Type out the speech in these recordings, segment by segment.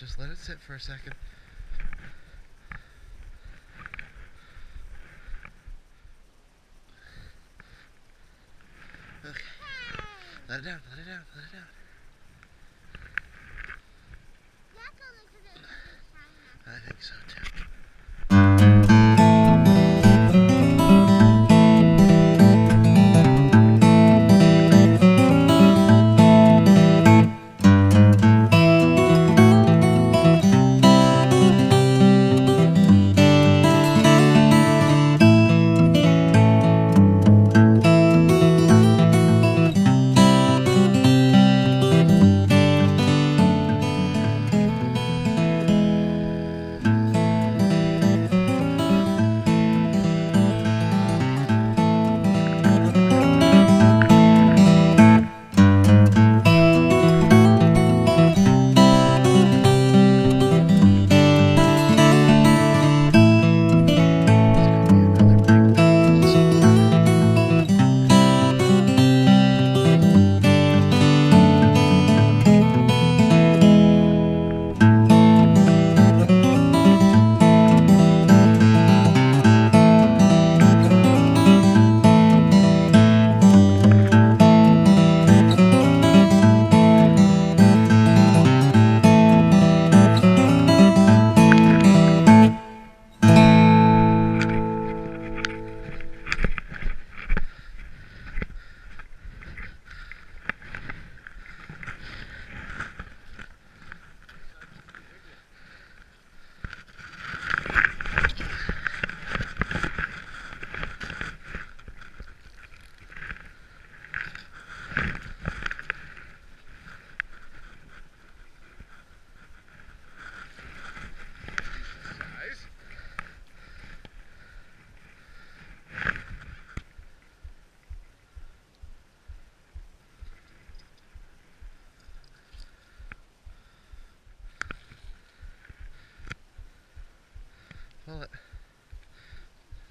Just let it sit for a second. Okay. Let it down, let it down, let it down. I think so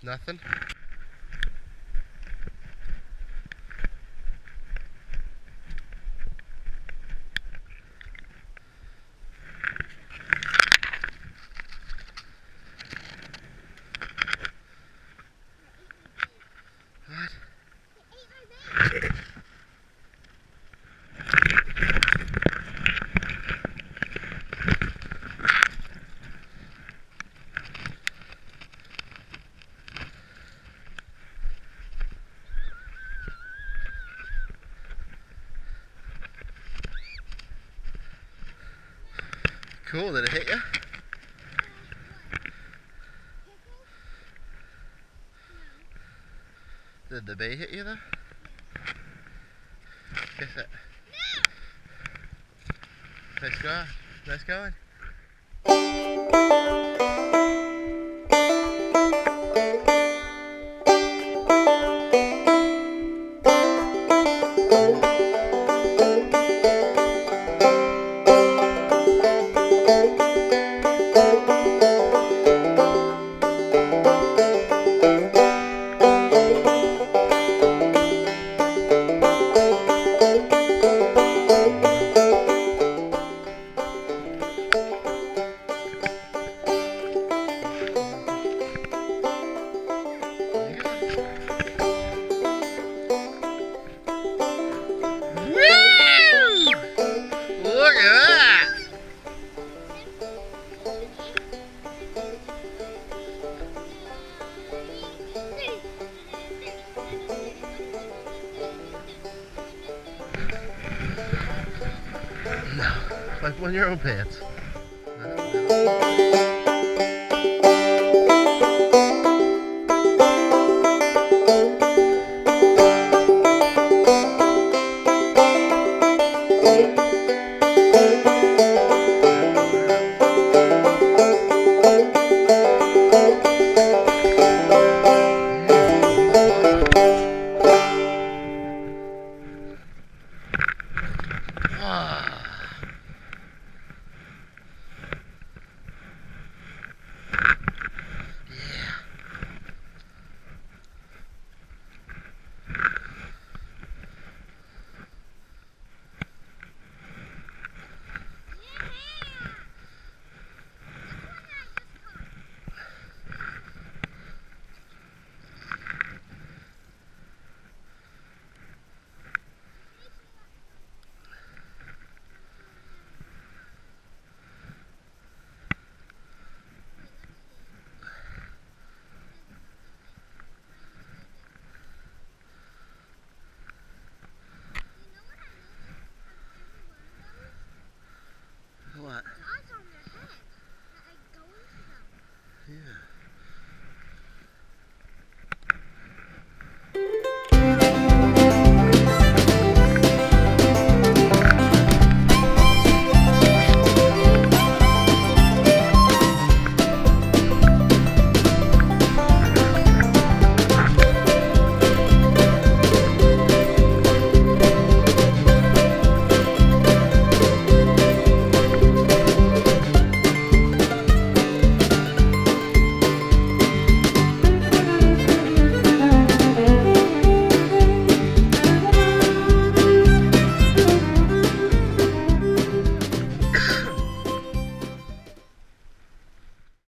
Nothing? Cool, did it hit you? Did the bee hit you though? Kiss it. Let's go. Let's go. Woo! Like one of your own pants.